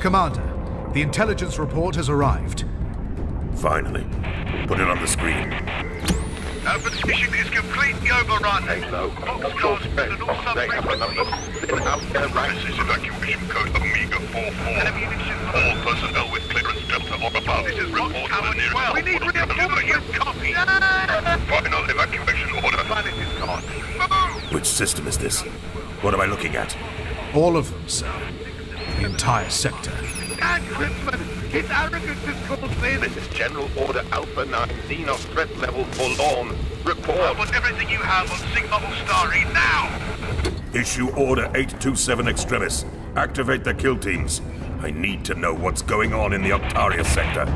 Commander, the intelligence report has arrived. Finally. Put it on the screen. Alpha mission is completely overrun. Halo, Foxtrot space, and all they have another subfrequencies. spin out there right This is evacuation code Omega 44. All personnel with clearance Delta or above. This is report to the nearest 12. We need reinforcements. Copy. Final evacuation order. Planet is gone. Which system is this? What am I looking at? All of them, sir. The entire sector. And Crispin, his arrogance is called sin. This is General Order Alpha 9, Xenos threat level forlorn. I Report. want everything you have on Sigma Ustari now! Issue Order 827 Extremis. Activate the kill teams. I need to know what's going on in the Octaria sector.